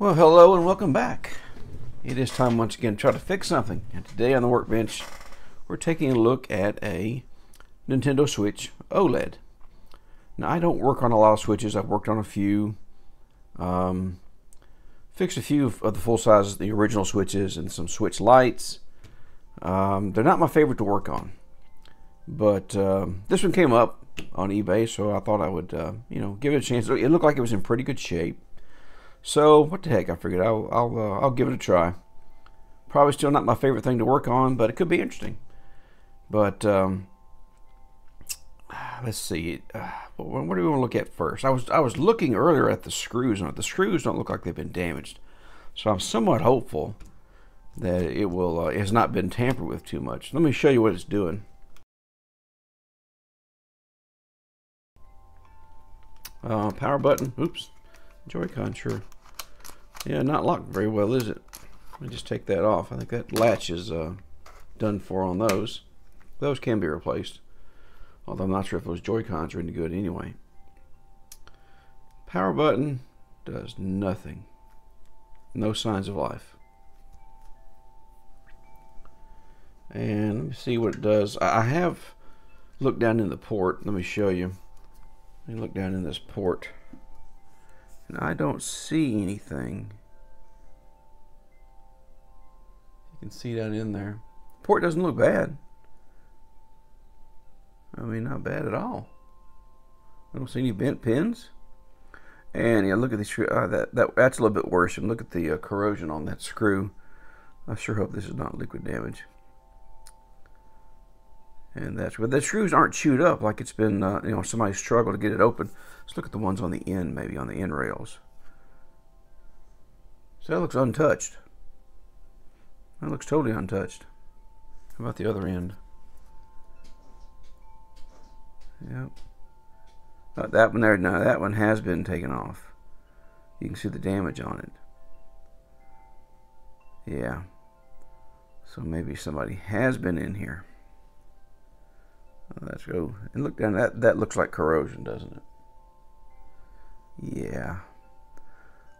Well, hello and welcome back. It is time once again to try to fix something. And today on the workbench, we're taking a look at a Nintendo Switch OLED. Now, I don't work on a lot of switches. I've worked on a few. Um, fixed a few of the full sizes, the original switches, and some switch lights. Um, they're not my favorite to work on. But um, this one came up on eBay, so I thought I would, uh, you know, give it a chance. It looked like it was in pretty good shape. So what the heck? I figured I'll I'll uh, I'll give it a try. Probably still not my favorite thing to work on, but it could be interesting. But um, let's see. Uh, what do we want to look at first? I was I was looking earlier at the screws on it. The screws don't look like they've been damaged, so I'm somewhat hopeful that it will uh, it has not been tampered with too much. Let me show you what it's doing. Uh, power button. Oops. Joy-Con, sure. Yeah, not locked very well, is it? Let me just take that off. I think that latch is uh, done for on those. Those can be replaced. Although I'm not sure if those Joy-Cons are any good anyway. Power button does nothing. No signs of life. And let me see what it does. I have looked down in the port. Let me show you. Let me look down in this port. And I don't see anything. You can see that in there. Port doesn't look bad. I mean, not bad at all. I don't see any bent pins. And yeah, look at the Uh, that, that that's a little bit worse. And look at the uh, corrosion on that screw. I sure hope this is not liquid damage. And that's but the screws aren't chewed up like it's been. Uh, you know, somebody struggled to get it open. Let's look at the ones on the end, maybe on the end rails. So that looks untouched. That looks totally untouched. How about the other end? Yep. Uh, that one there, no, that one has been taken off. You can see the damage on it. Yeah. So maybe somebody has been in here. Oh, Let's go and look down. That that looks like corrosion, doesn't it? Yeah.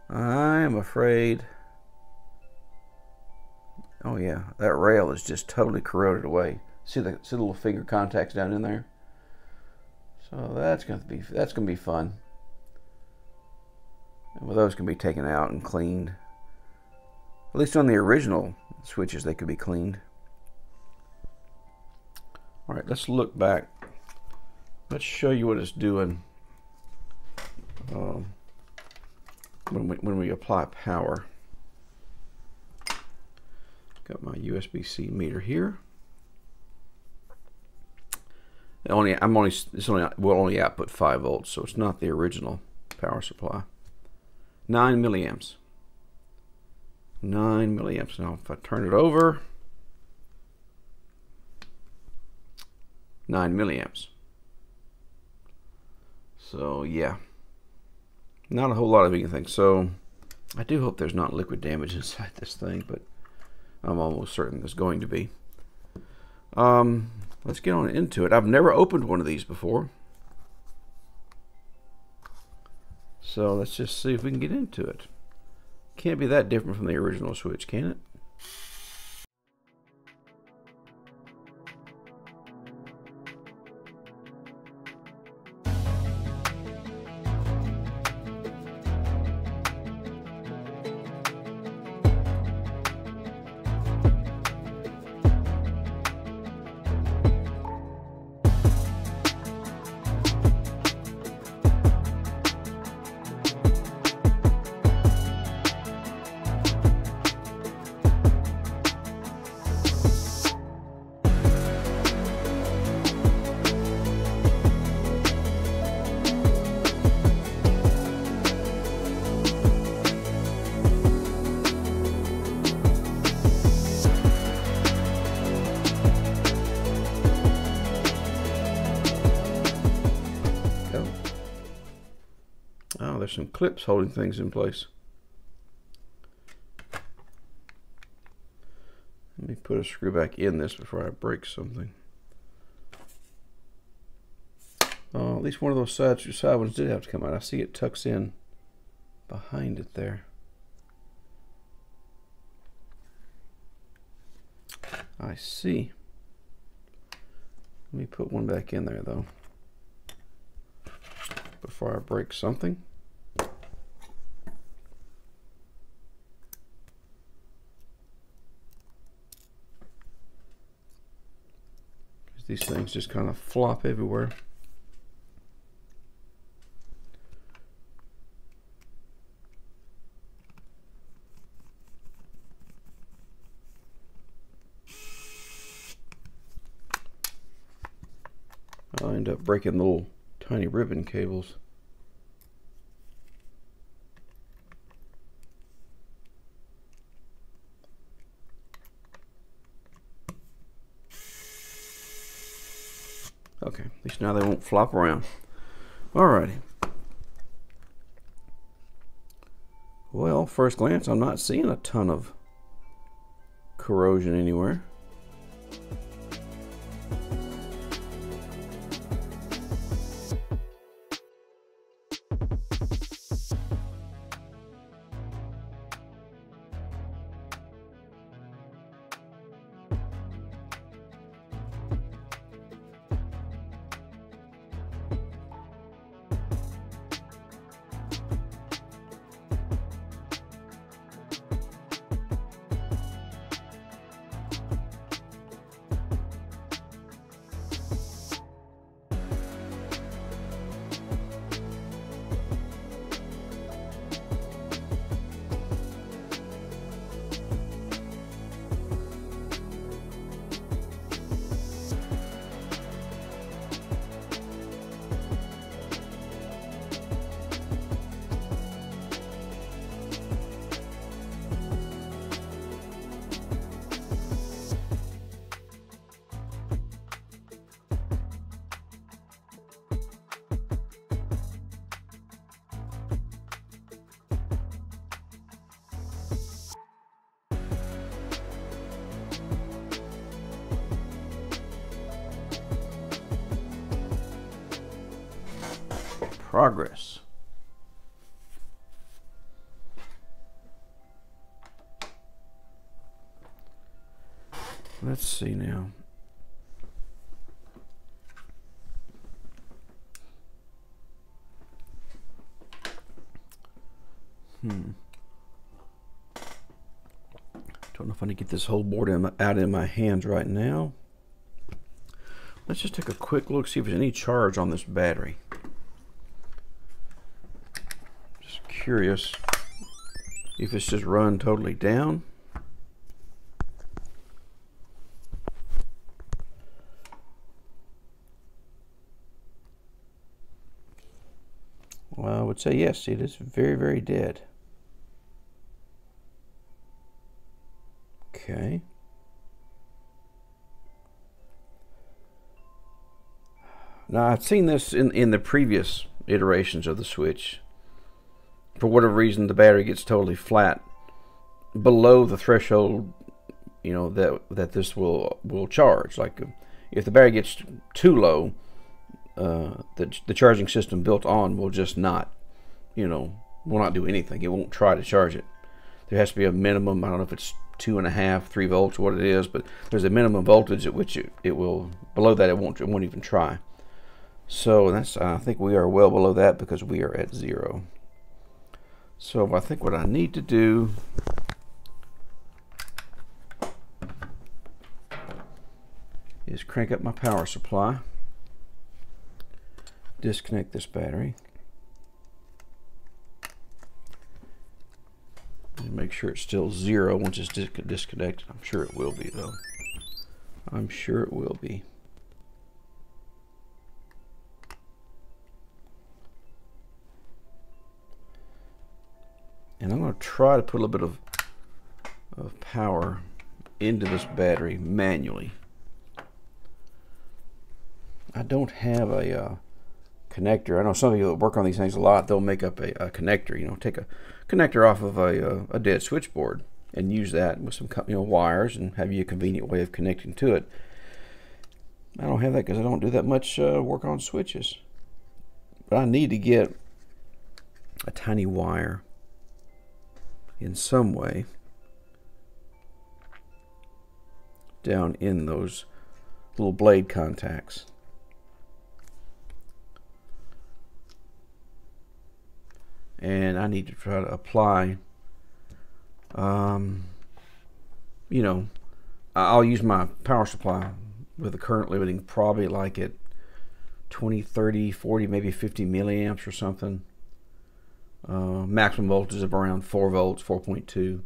I am afraid. Oh yeah, that rail is just totally corroded away. See the see the little finger contacts down in there. So that's gonna be that's gonna be fun. And well, those can be taken out and cleaned. At least on the original switches, they could be cleaned. All right, let's look back. Let's show you what it's doing um, when, we, when we apply power. Got my USB-C meter here. only I'm only this only will only output five volts, so it's not the original power supply. Nine milliamps. Nine milliamps. Now, if I turn it over. 9 milliamps. So yeah, not a whole lot of anything. So I do hope there's not liquid damage inside this thing, but I'm almost certain there's going to be. Um, let's get on into it. I've never opened one of these before. So let's just see if we can get into it. Can't be that different from the original Switch, can it? some clips holding things in place. Let me put a screw back in this before I break something. Uh, at least one of those side side ones did have to come out. I see it tucks in behind it there. I see. Let me put one back in there though before I break something. These things just kind of flop everywhere. I'll end up breaking little tiny ribbon cables. Okay, at least now they won't flop around. Alrighty. Well, first glance, I'm not seeing a ton of corrosion anywhere. Progress. Let's see now. Hmm. Don't know if I need to get this whole board in, out in my hands right now. Let's just take a quick look, see if there's any charge on this battery. Curious if it's just run totally down. Well, I would say yes, it is very, very dead. Okay. Now, I've seen this in, in the previous iterations of the Switch for whatever reason the battery gets totally flat below the threshold you know that that this will will charge. Like if the battery gets too low uh, the, the charging system built on will just not you know will not do anything. It won't try to charge it. There has to be a minimum I don't know if it's two and a half three volts what it is but there's a minimum voltage at which it, it will below that it won't it won't even try. So that's I think we are well below that because we are at zero so I think what I need to do is crank up my power supply, disconnect this battery, and make sure it's still zero once it's disconnected. I'm sure it will be though. I'm sure it will be. And I'm going to try to put a little bit of, of power into this battery manually. I don't have a uh, connector. I know some of you that work on these things a lot, they'll make up a, a connector, you know, take a connector off of a, a, uh, dead switchboard and use that with some you know, wires and have you a convenient way of connecting to it. I don't have that because I don't do that much uh, work on switches. But I need to get a tiny wire in some way down in those little blade contacts. And I need to try to apply, um, you know, I'll use my power supply with the current limiting probably like at 20, 30, 40, maybe 50 milliamps or something. Uh, maximum voltage of around 4 volts, 4.2.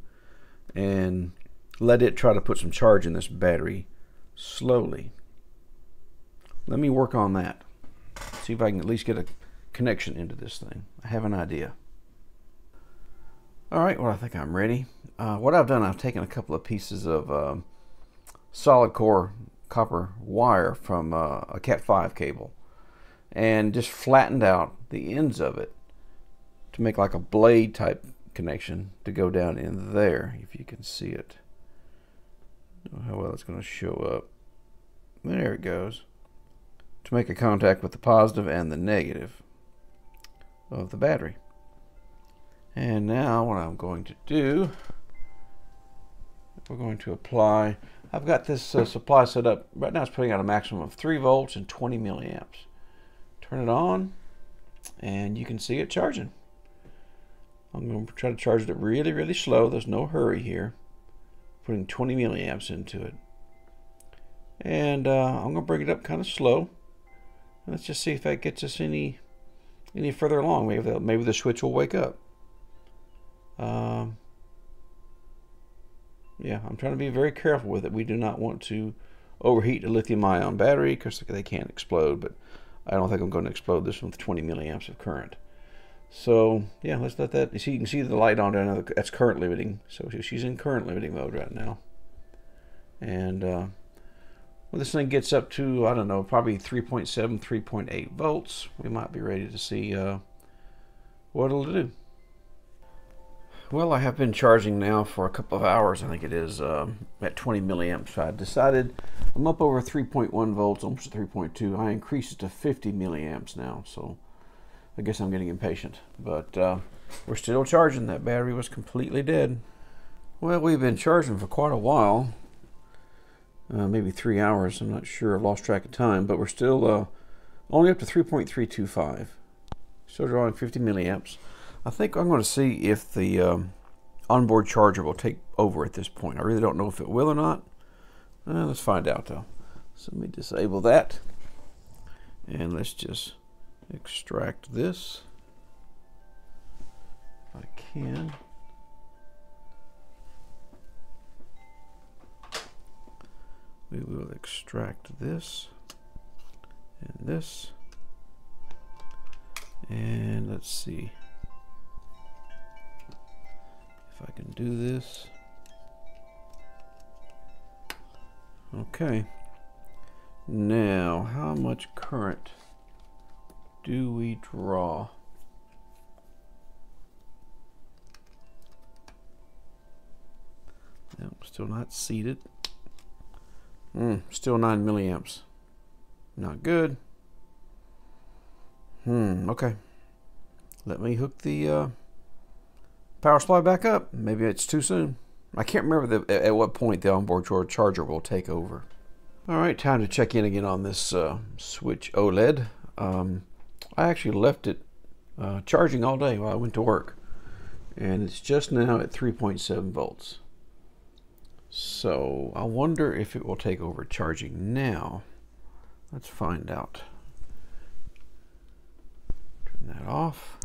And let it try to put some charge in this battery slowly. Let me work on that. See if I can at least get a connection into this thing. I have an idea. All right, well, I think I'm ready. Uh, what I've done, I've taken a couple of pieces of uh, solid core copper wire from uh, a Cat5 cable and just flattened out the ends of it to make like a blade type connection to go down in there if you can see it. How well it's going to show up. There it goes. To make a contact with the positive and the negative of the battery. And now what I'm going to do we're going to apply I've got this uh, supply set up. Right now it's putting out a maximum of 3 volts and 20 milliamps. Turn it on and you can see it charging I'm going to try to charge it really, really slow. There's no hurry here. Putting 20 milliamps into it. And uh, I'm going to bring it up kind of slow. Let's just see if that gets us any any further along. Maybe the, maybe the switch will wake up. Um, yeah, I'm trying to be very careful with it. We do not want to overheat a lithium-ion battery because they can't explode. But I don't think I'm going to explode this one with 20 milliamps of current. So yeah, let's let that. You see, you can see the light on there. That's current limiting. So she's in current limiting mode right now. And uh, when this thing gets up to, I don't know, probably 3.7, 3.8 volts, we might be ready to see uh, what it'll do. Well, I have been charging now for a couple of hours. I think it is uh, at 20 milliamps. I decided I'm up over 3.1 volts, almost 3.2. I increased it to 50 milliamps now. So I guess I'm getting impatient. But uh, we're still charging. That battery was completely dead. Well, we've been charging for quite a while. Uh, maybe three hours. I'm not sure. I've lost track of time. But we're still uh, only up to 3.325. Still drawing 50 milliamps. I think I'm going to see if the um, onboard charger will take over at this point. I really don't know if it will or not. Uh, let's find out though. So let me disable that. And let's just extract this if I can. We will extract this and this. And let's see if I can do this. Okay. Now, how much current do we draw? Still not seated. Hmm, still 9 milliamps. Not good. Hmm, okay. Let me hook the uh, power supply back up. Maybe it's too soon. I can't remember the, at what point the onboard charger will take over. All right, time to check in again on this uh, switch OLED. Um, I actually left it uh, charging all day while I went to work. And it's just now at 3.7 volts. So I wonder if it will take over charging now. Let's find out. Turn that off.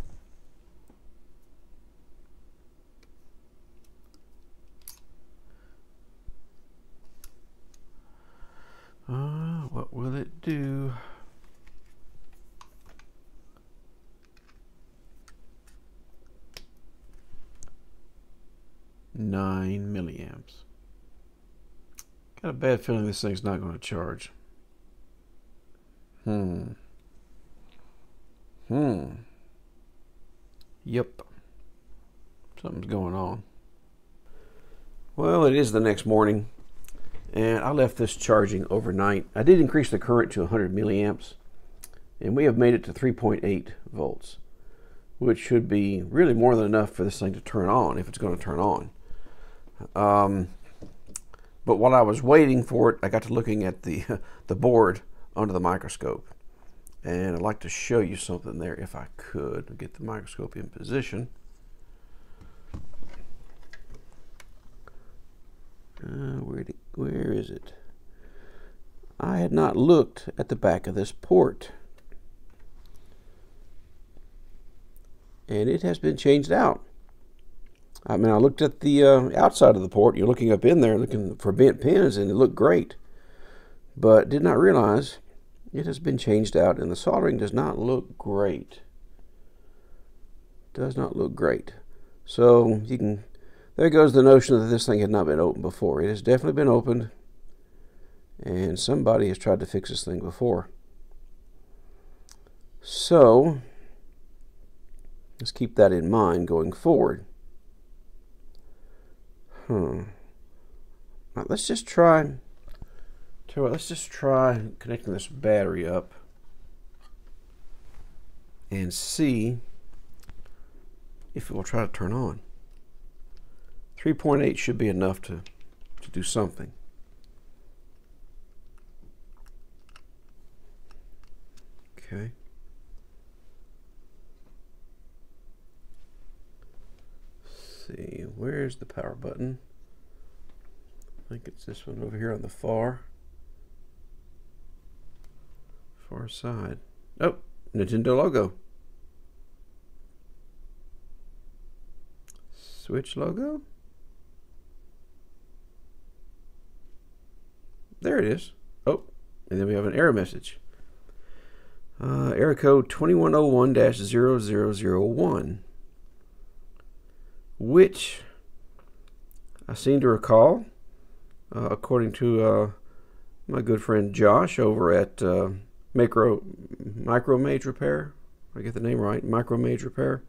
Uh, what will it do? Milliamps. Got a bad feeling this thing's not going to charge. Hmm. Hmm. Yep. Something's going on. Well, it is the next morning and I left this charging overnight. I did increase the current to 100 milliamps and we have made it to 3.8 volts which should be really more than enough for this thing to turn on if it's going to turn on. Um, But while I was waiting for it, I got to looking at the the board under the microscope. And I'd like to show you something there if I could. Get the microscope in position. Uh, where, did, where is it? I had not looked at the back of this port. And it has been changed out. I mean, I looked at the uh, outside of the port. You're looking up in there looking for bent pins, and it looked great. But did not realize it has been changed out, and the soldering does not look great. Does not look great. So you can there goes the notion that this thing had not been opened before. It has definitely been opened, and somebody has tried to fix this thing before. So, let's keep that in mind going forward. Hmm. Now, let's just try. Tell what, let's just try connecting this battery up and see if it will try to turn on. 3.8 should be enough to, to do something. Okay. Let's see, where's the power button? I think it's this one over here on the far far side. Oh, Nintendo logo. Switch logo? There it is. Oh, and then we have an error message. Uh, error code 2101-0001, which I seem to recall, uh, according to uh, my good friend Josh over at uh, Micro Micromage Repair. I get the name right, Micromage Repair.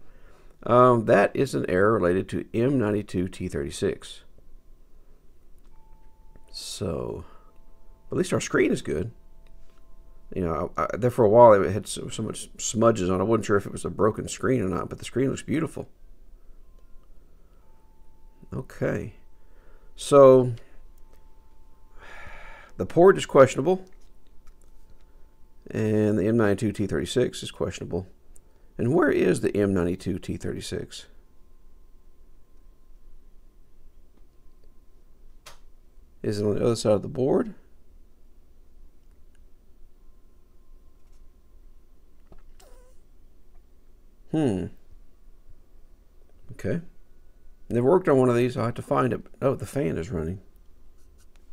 Um, that is an error related to M92T36. So at least our screen is good. You know, I, I, there for a while it had so, so much smudges on. I wasn't sure if it was a broken screen or not, but the screen looks beautiful. Okay, so the port is questionable, and the M92T36 is questionable. And where is the M92T36? Is it on the other side of the board? Hmm. Okay. Never worked on one of these. I'll have to find it. Oh, the fan is running.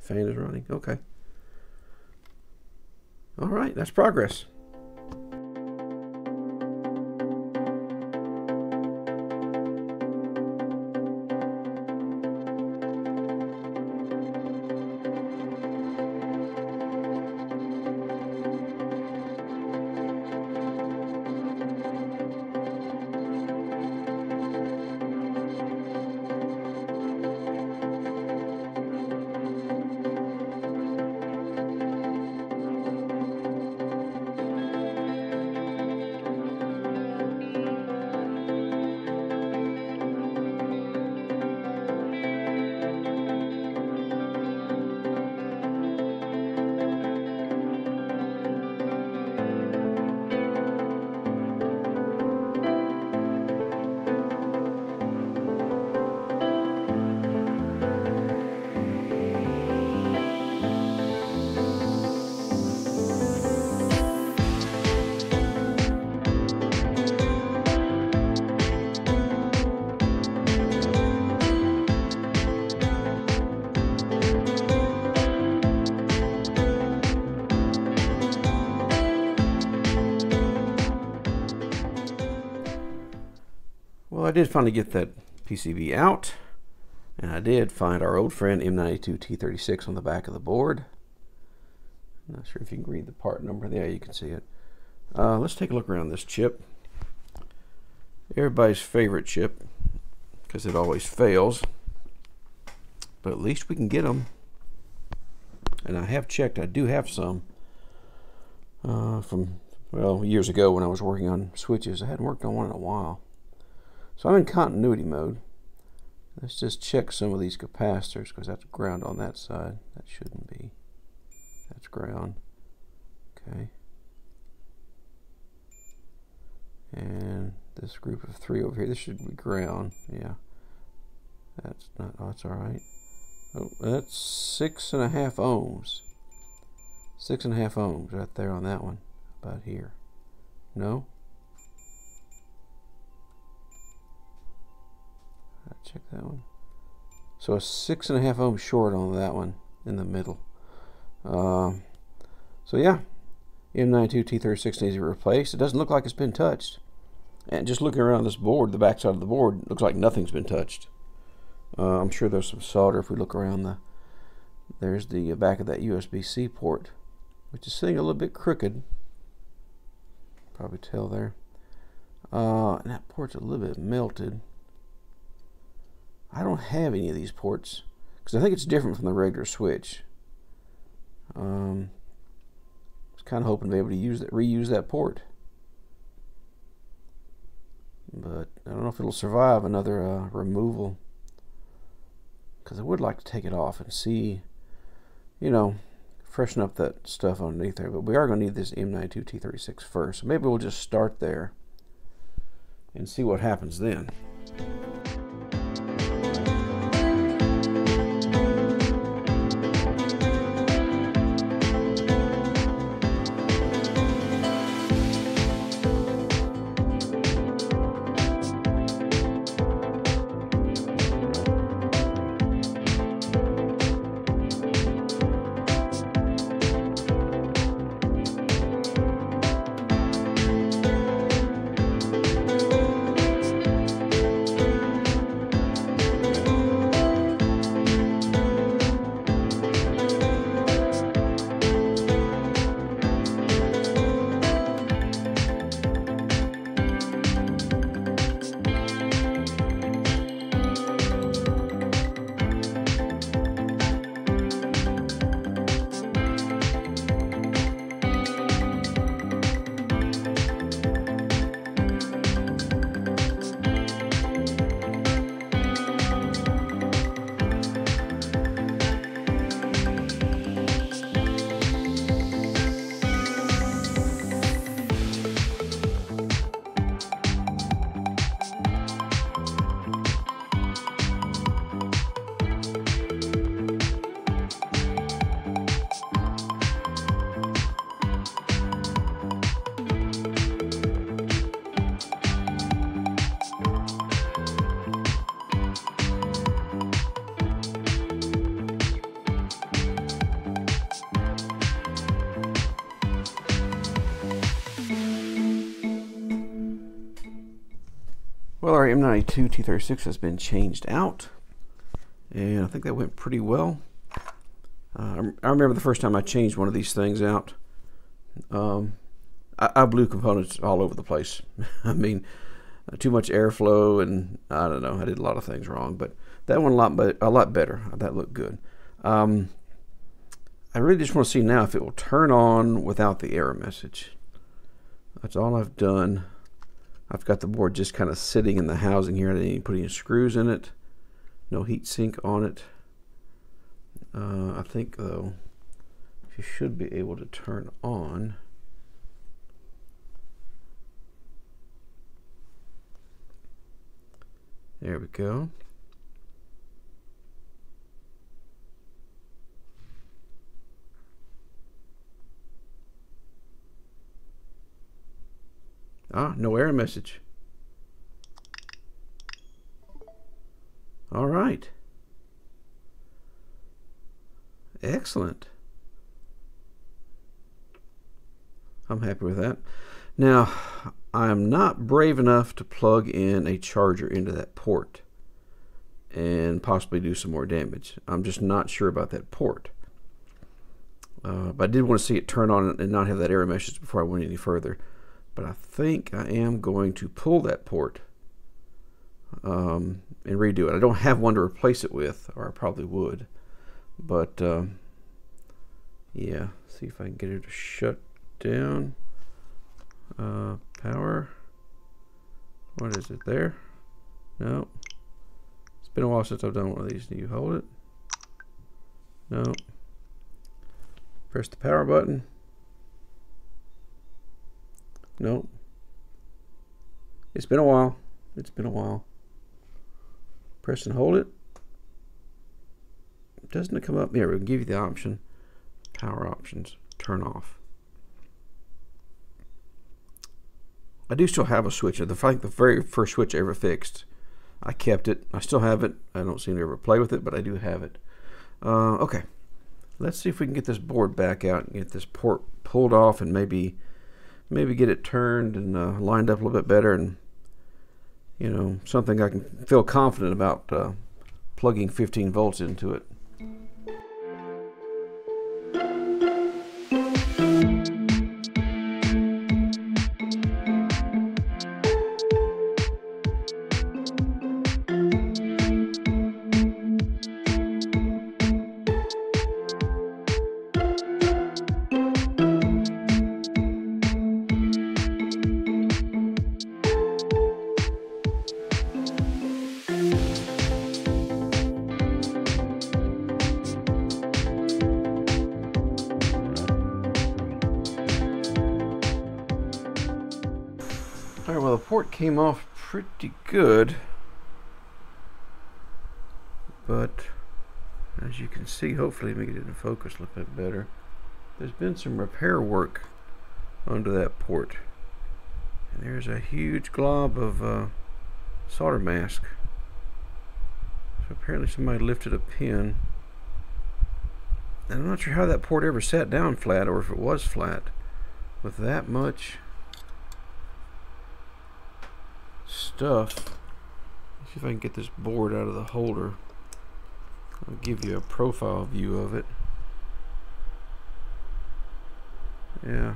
Fan is running. Okay. All right. That's progress. Did finally get that PCB out, and I did find our old friend M92T36 on the back of the board. I'm not sure if you can read the part number. There, you can see it. Uh, let's take a look around this chip. Everybody's favorite chip, because it always fails. But at least we can get them. And I have checked, I do have some uh, from, well, years ago when I was working on switches. I hadn't worked on one in a while. So I'm in continuity mode. Let's just check some of these capacitors because that's ground on that side. That shouldn't be. That's ground. Okay. And this group of three over here, this should be ground. Yeah. That's not, oh, that's all right. Oh, that's six and a half ohms. Six and a half ohms right there on that one. About here. No? Check that one. So a six and a half ohm short on that one in the middle. Um, so yeah, M92 T36 needs to be replaced. It doesn't look like it's been touched. And just looking around this board, the back side of the board, looks like nothing's been touched. Uh, I'm sure there's some solder if we look around the, there's the back of that USB-C port, which is sitting a little bit crooked. Probably tell there. Uh, and that port's a little bit melted. I don't have any of these ports because I think it's different from the regular switch. Um, I was kind of hoping to be able to use that, reuse that port, but I don't know if it'll survive another uh, removal. Because I would like to take it off and see, you know, freshen up that stuff underneath there. But we are going to need this M92 T36 first. So maybe we'll just start there and see what happens then. Well, M92 T36 has been changed out, and I think that went pretty well. Uh, I remember the first time I changed one of these things out, um, I, I, blew components all over the place. I mean, uh, too much airflow, and I don't know, I did a lot of things wrong, but that one a lot, be a lot better. That looked good. Um, I really just want to see now if it will turn on without the error message. That's all I've done. I've got the board just kind of sitting in the housing here. I didn't even put any screws in it. No heat sink on it. Uh, I think though, you should be able to turn on. There we go. Ah, no error message. All right. Excellent. I'm happy with that. Now, I'm not brave enough to plug in a charger into that port and possibly do some more damage. I'm just not sure about that port. Uh, but I did want to see it turn on and not have that error message before I went any further but I think I am going to pull that port um, and redo it. I don't have one to replace it with, or I probably would. But uh, yeah, see if I can get it to shut down. Uh, power. What is it there? No. It's been a while since I've done one of these. Do you hold it? No. Press the power button. Nope. It's been a while. It's been a while. Press and hold it. Doesn't it come up? Here, we'll give you the option. Power options. Turn off. I do still have a switch. The, like the very first switch I ever fixed. I kept it. I still have it. I don't seem to ever play with it, but I do have it. Uh, okay. Let's see if we can get this board back out and get this port pulled off and maybe maybe get it turned and uh, lined up a little bit better and you know something I can feel confident about uh, plugging 15 volts into it. Came off pretty good. But as you can see, hopefully get it in focus a little bit better. There's been some repair work under that port. And there's a huge glob of uh, solder mask. So apparently somebody lifted a pin. And I'm not sure how that port ever sat down flat or if it was flat with that much stuff. Let's see if I can get this board out of the holder. I'll give you a profile view of it. Yeah.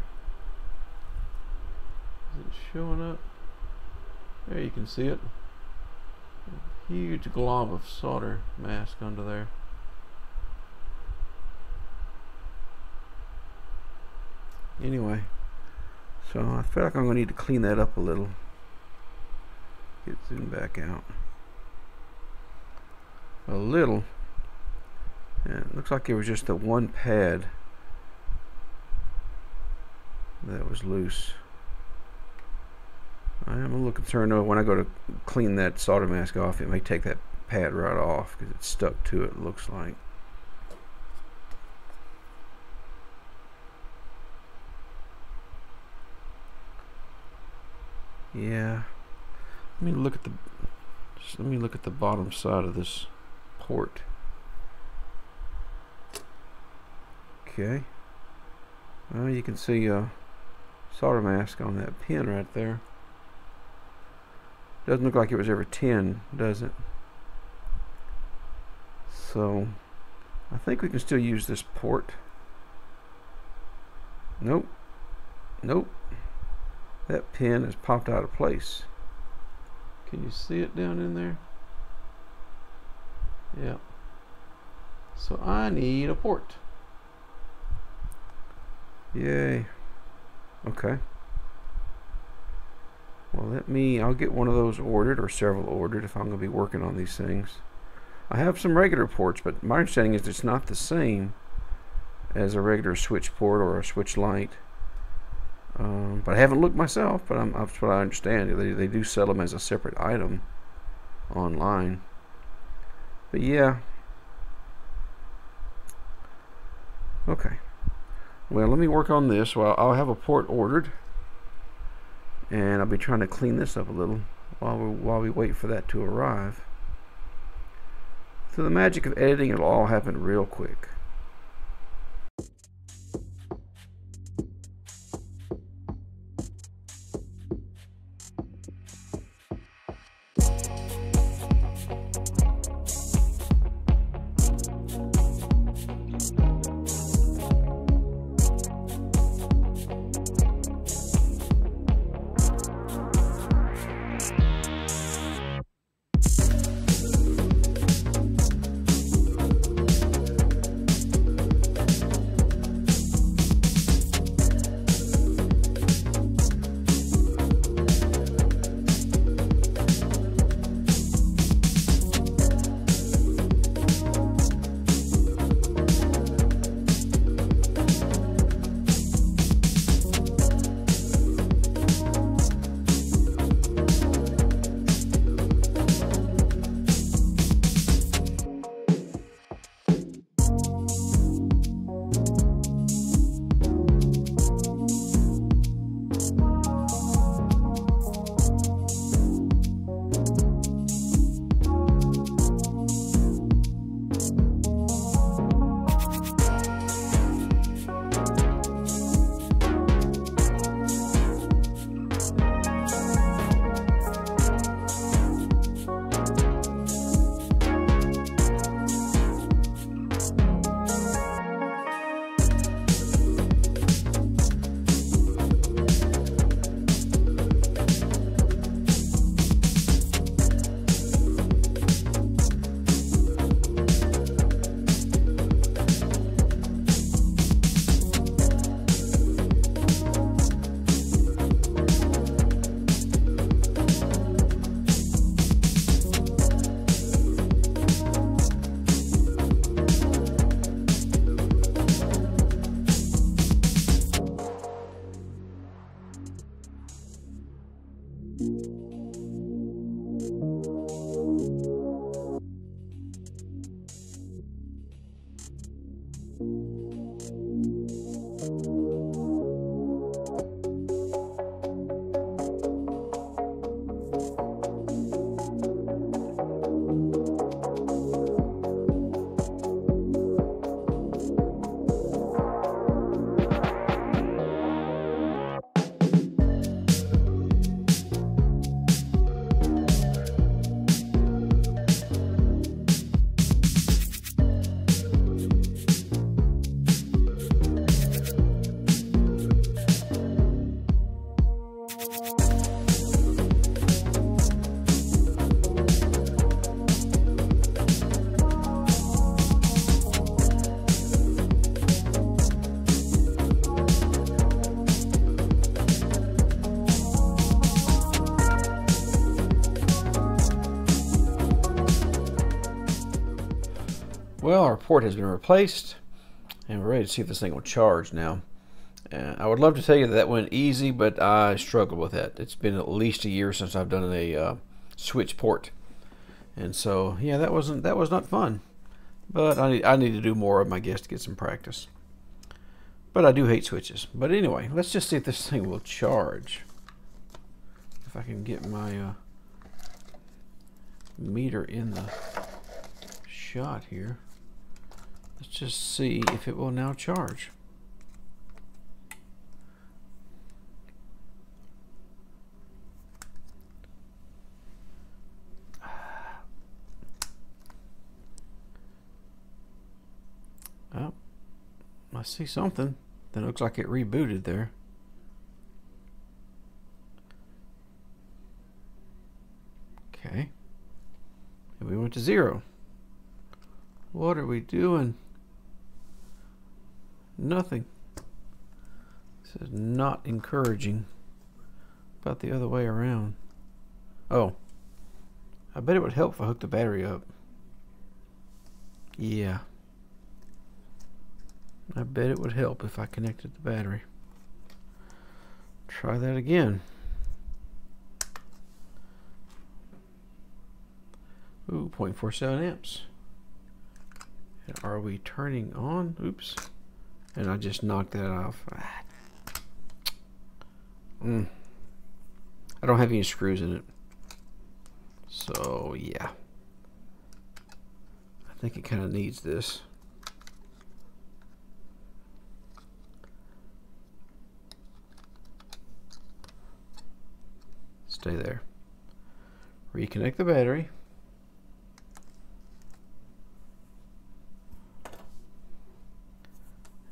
Is it showing up? There you can see it. A huge glob of solder mask under there. Anyway, so I feel like I'm going to need to clean that up a little. Get zoomed back out. A little. Yeah, it looks like it was just the one pad that was loose. I am a little concerned though when I go to clean that solder mask off, it may take that pad right off because it's stuck to it, looks like. Yeah. Let me look at the let me look at the bottom side of this port. Okay. Well, you can see a solder mask on that pin right there. Doesn't look like it was ever tin, does it? So, I think we can still use this port. Nope. Nope. That pin has popped out of place. Can you see it down in there? Yeah. So I need a port. Yay. Okay. Well, let me, I'll get one of those ordered or several ordered if I'm going to be working on these things. I have some regular ports, but my understanding is it's not the same as a regular switch port or a switch light. Um, but I haven't looked myself, but I'm, that's what I understand. They, they do sell them as a separate item online. But yeah. Okay. Well, let me work on this. Well, I'll have a port ordered. And I'll be trying to clean this up a little while we, while we wait for that to arrive. Through the magic of editing, it'll all happen real quick. Port has been replaced, and we're ready to see if this thing will charge now. Uh, I would love to tell you that that went easy, but I struggled with that. It's been at least a year since I've done a uh, switch port, and so yeah, that wasn't that was not fun. But I need, I need to do more of my guess to get some practice. But I do hate switches. But anyway, let's just see if this thing will charge. If I can get my uh, meter in the shot here. Let's just see if it will now charge. Oh, I see something. That looks like it rebooted there. Okay. And we went to zero. What are we doing? Nothing. This is not encouraging. About the other way around. Oh. I bet it would help if I hooked the battery up. Yeah. I bet it would help if I connected the battery. Try that again. Ooh, 0.47 amps. And are we turning on? Oops. And I just knocked that off. Mm. I don't have any screws in it. So, yeah. I think it kind of needs this. Stay there. Reconnect the battery.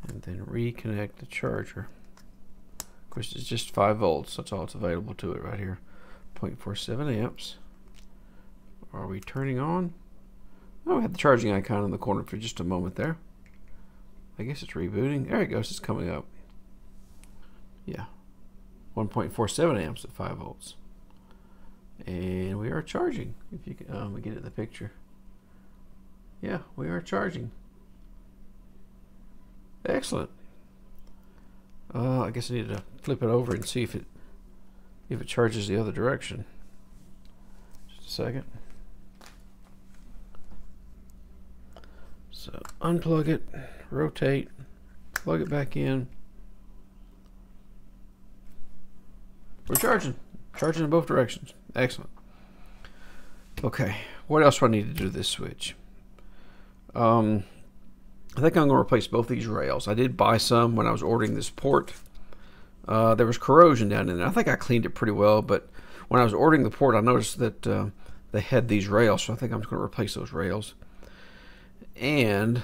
And then reconnect the charger. Of course, it's just 5 volts. That's all that's available to it right here. 0.47 amps. Are we turning on? Oh, we had the charging icon in the corner for just a moment there. I guess it's rebooting. There it goes. It's coming up. Yeah. 1.47 amps at 5 volts and we are charging if you can um, get it in the picture yeah we are charging excellent uh, I guess I need to flip it over and see if it if it charges the other direction just a second so unplug it rotate plug it back in we're charging charging in both directions Excellent. Okay, what else do I need to do this switch? Um, I think I'm going to replace both these rails. I did buy some when I was ordering this port. Uh, there was corrosion down in there. I think I cleaned it pretty well, but when I was ordering the port, I noticed that uh, they had these rails, so I think I'm just going to replace those rails. And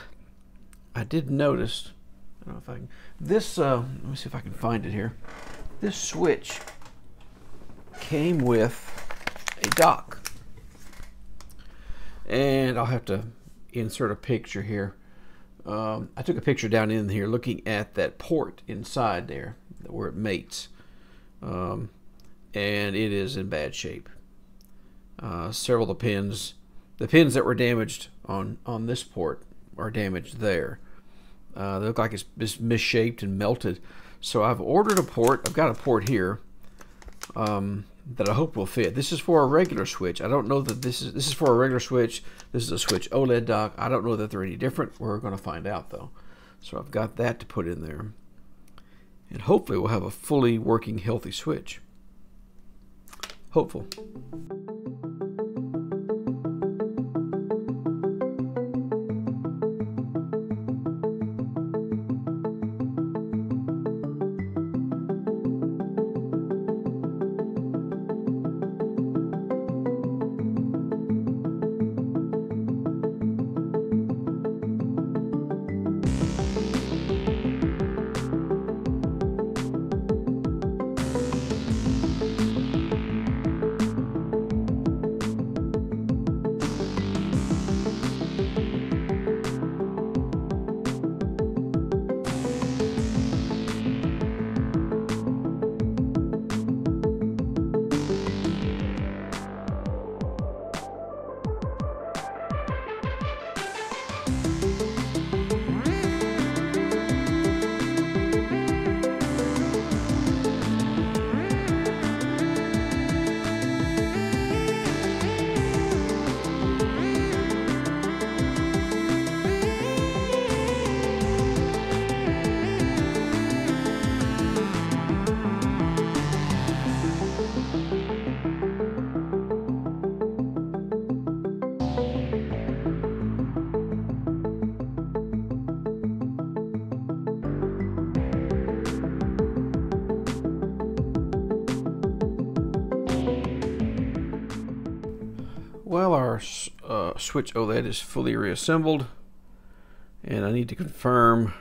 I did notice, I don't know if I can, this, uh, let me see if I can find it here. This switch came with a dock. And I'll have to insert a picture here. Um, I took a picture down in here looking at that port inside there where it mates. Um, and it is in bad shape. Uh, several of the pins, the pins that were damaged on, on this port are damaged there. Uh, they look like it's misshaped and melted. So I've ordered a port. I've got a port here. Um, that I hope will fit. This is for a regular switch. I don't know that this is this is for a regular switch. This is a switch OLED dock. I don't know that they're any different. We're going to find out though. So I've got that to put in there. And hopefully we'll have a fully working healthy switch. Hopeful. Switch OLED is fully reassembled, and I need to confirm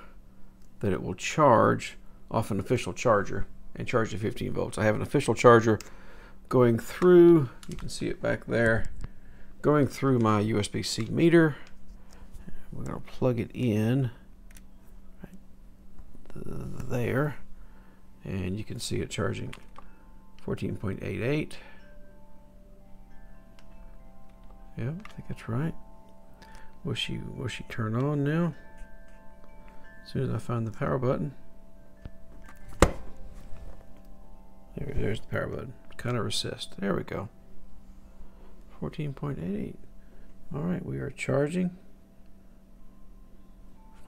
that it will charge off an official charger and charge to 15 volts. I have an official charger going through, you can see it back there, going through my USB-C meter. We're going to plug it in there, and you can see it charging 14.88. Yeah, I think that's right. Will she will she turn on now? As soon as I find the power button. There, there's the power button. Kind of resist. There we go. 14.88. All right, we are charging.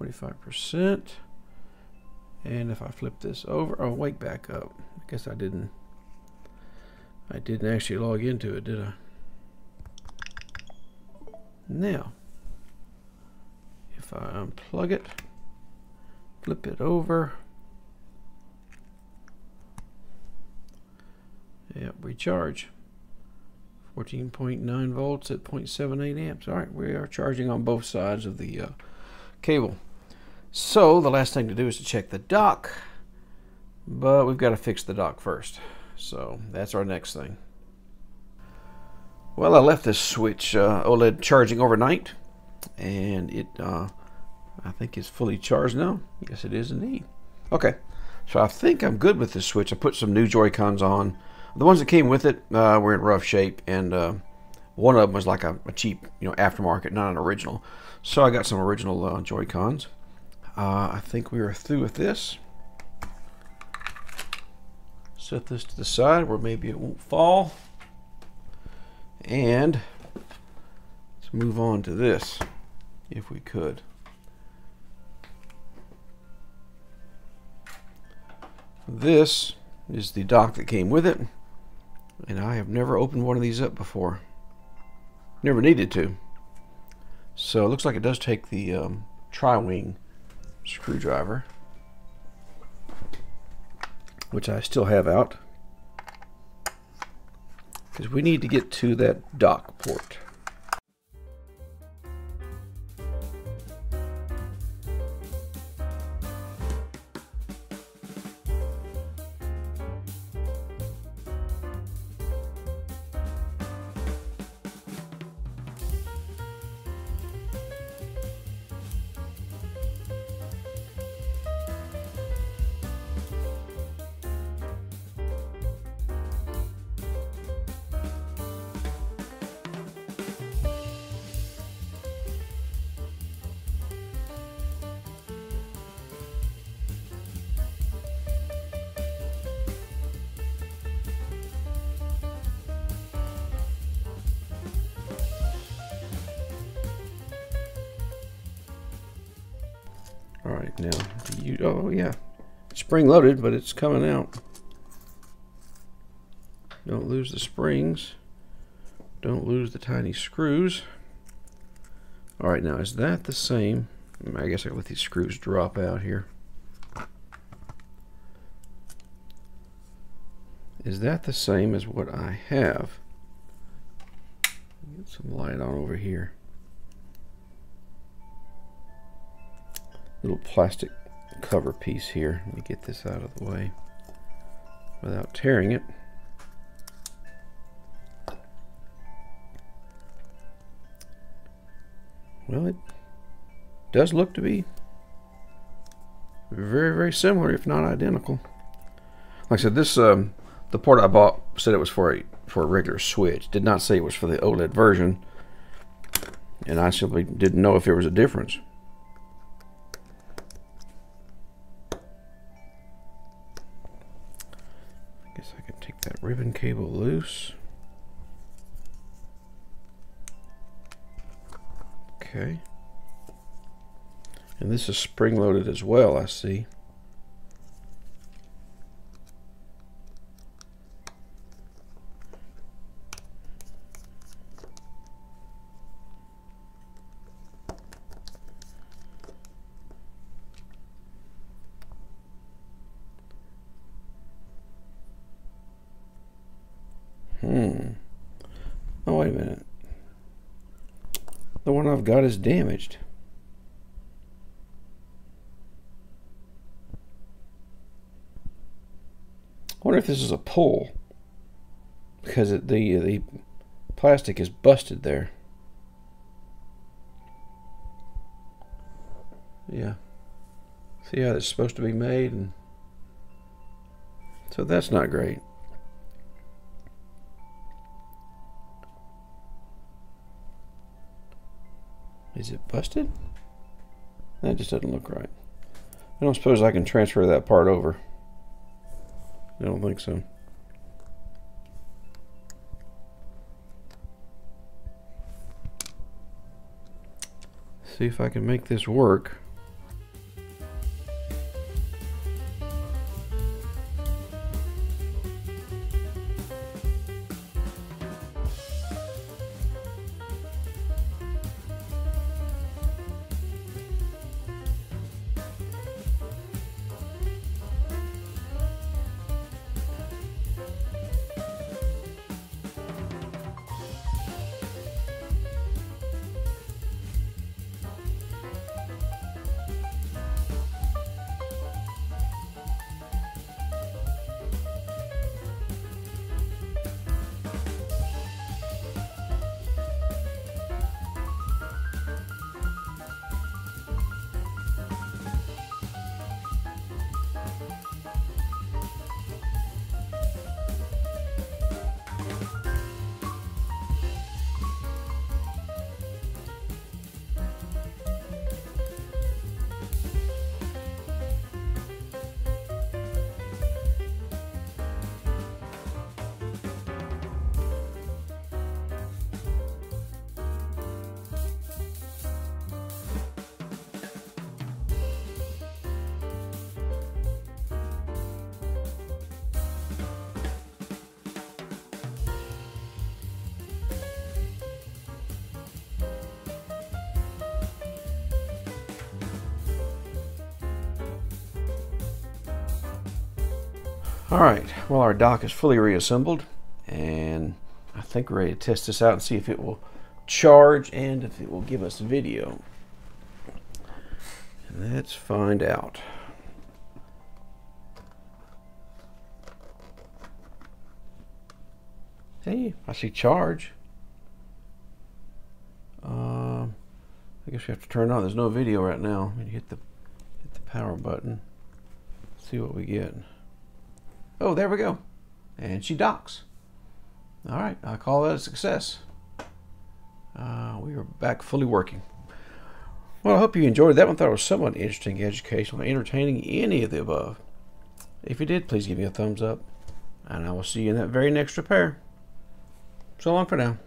45%. And if I flip this over, oh, wake back up. I guess I didn't, I didn't actually log into it, did I? Now, if I unplug it, flip it over, yep, recharge. 14.9 volts at 0.78 amps. All right, we are charging on both sides of the uh, cable. So the last thing to do is to check the dock, but we've got to fix the dock first. So that's our next thing. Well, I left this switch uh, OLED charging overnight, and it, uh, I think, is fully charged now. Yes, it is indeed. Okay, so I think I'm good with this switch. I put some new Joy-Cons on. The ones that came with it uh, were in rough shape, and uh, one of them was like a, a, cheap, you know, aftermarket, not an original. So I got some original uh, Joy-Cons. Uh, I think we are through with this. Set this to the side where maybe it won't fall. And let's move on to this, if we could. This is the dock that came with it. And I have never opened one of these up before. Never needed to. So it looks like it does take the um, tri-wing screwdriver, which I still have out because we need to get to that dock port. Spring loaded, but it's coming out. Don't lose the springs. Don't lose the tiny screws. All right, now is that the same? Mm, I guess I let these screws drop out here. Is that the same as what I have? Get some light on over here. little plastic cover piece here. Let me get this out of the way without tearing it. Well, it does look to be very, very similar, if not identical. Like I said, this um, the port I bought said it was for a for a regular switch. Did not say it was for the OLED version, and I simply didn't know if there was a difference. Ribbon cable loose. Okay. And this is spring loaded as well, I see. Hmm. Oh, wait a minute. The one I've got is damaged. I wonder if this is a pull because it, the the plastic is busted there. Yeah. See how it's supposed to be made and so that's not great. Is it busted? That just doesn't look right. I don't suppose I can transfer that part over. I don't think so. See if I can make this work. All right, well our dock is fully reassembled and I think we're ready to test this out and see if it will charge and if it will give us video. Let's find out. Hey, I see charge. Um, I guess we have to turn it on. There's no video right now. hit the hit the power button. See what we get. Oh, there we go. And she docks. All right, I call that a success. Uh, we are back fully working. Well, I hope you enjoyed that one. Thought it was somewhat interesting, educational, entertaining, any of the above. If you did, please give me a thumbs up. And I will see you in that very next repair. So long for now.